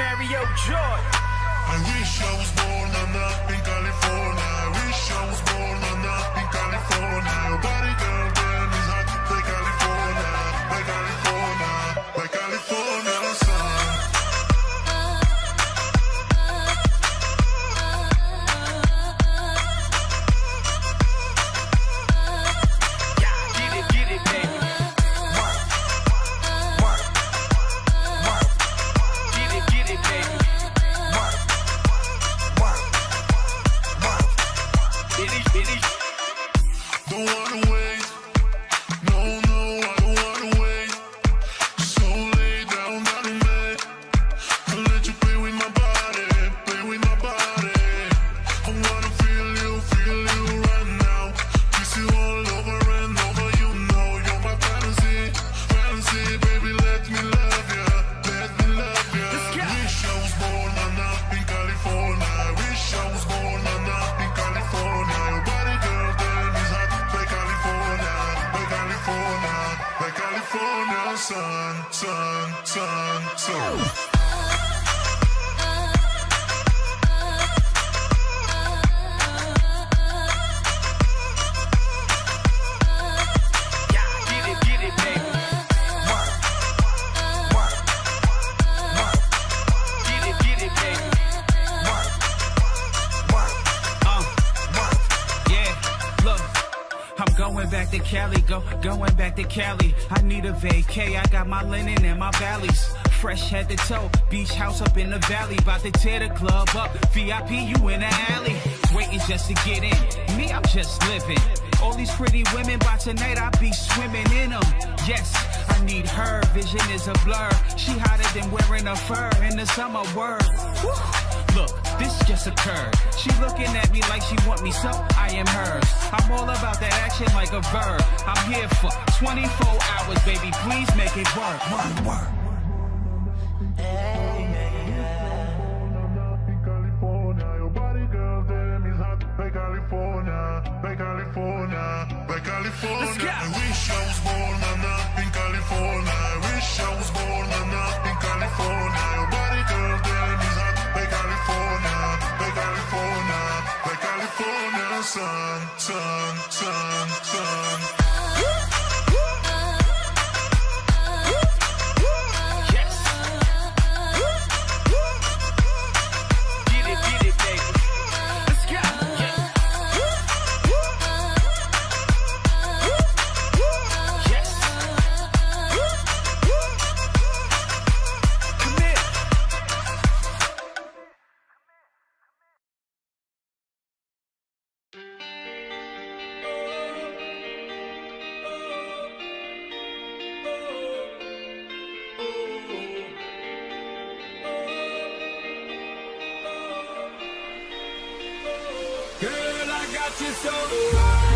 Mario Joy. I wish I was born and up in California. I wish I was born and up in California. Body, girl, sun, sun, sun, sun. I'm going back to Cali, go, going back to Cali. I need a vacay, I got my linen and my valleys. Fresh head to toe, beach house up in the valley. About to tear the club up, VIP, you in the alley. Waiting just to get in, me, I'm just living. All these pretty women, by tonight I be swimming in them. Yes, I need her, vision is a blur. She hotter than wearing a fur in the summer word. Whew. Look, this just occurred. She looking at me like she want me, so I am hers. I'm all about that action like a verb. I'm here for 24 hours, baby. Please make it work. Work, work. California, your body, girl, damn is hot like California, sun, sun, sun, sun. Got you so high,